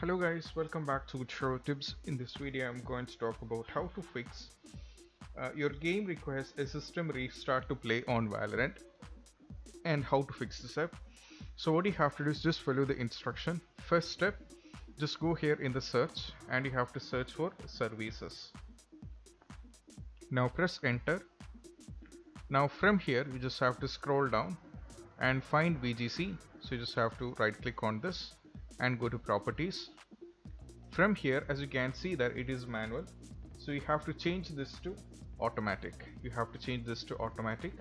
Hello guys, welcome back to Get Droid Tips. In this video, I'm going to talk about how to fix uh, your game requests a system restart to play on Valorant and how to fix this up. So what you have to do is just follow the instruction. First step, just go here in the search and you have to search for services. Now press enter. Now from here, you just have to scroll down and find VGC. So you just have to right click on this and go to properties. From here as you can see that it is manual. So you have to change this to automatic. You have to change this to automatic.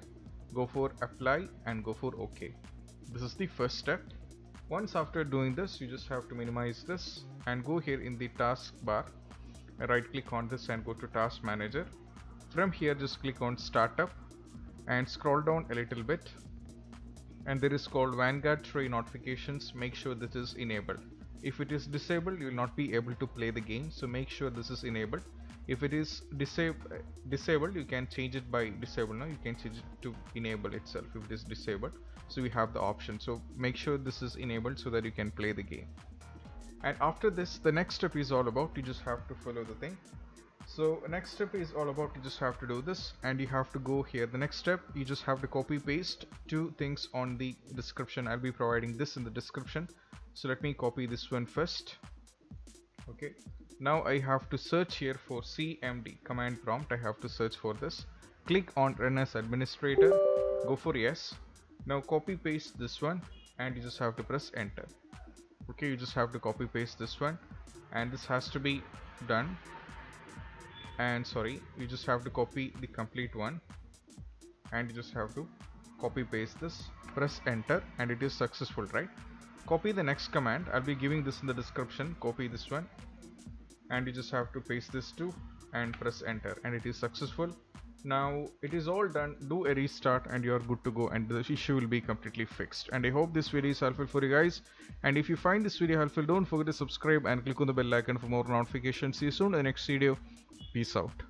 Go for apply and go for ok this is the first step. Once after doing this you just have to minimize this and go here in the taskbar right click on this and go to task manager. From here just click on startup and scroll down a little bit and there is called Vanguard Tray notifications. Make sure this is enabled. If it is disabled you will not be able to play the game so make sure this is enabled. If it is disab disabled you can change it by disable now. You can change it to enable itself if it is disabled. So we have the option. So make sure this is enabled so that you can play the game. And after this the next step is all about. You just have to follow the thing so next step is all about you just have to do this and you have to go here. The next step you just have to copy paste two things on the description. I'll be providing this in the description. So let me copy this one first. Okay. Now I have to search here for CMD command prompt. I have to search for this. Click on run as administrator. Go for yes. Now copy paste this one and you just have to press enter. Okay you just have to copy paste this one and this has to be done and sorry you just have to copy the complete one. And you just have to copy paste this press enter and it is successful right? Copy the next command. I'll be giving this in the description. Copy this one. And you just have to paste this too and press enter. And it is successful. Now it is all done. Do a restart and you're good to go. And the issue will be completely fixed. And i hope this video is helpful for you guys. And if you find this video helpful don't forget to subscribe and click on the bell icon for more notifications. See you soon in the next video peace out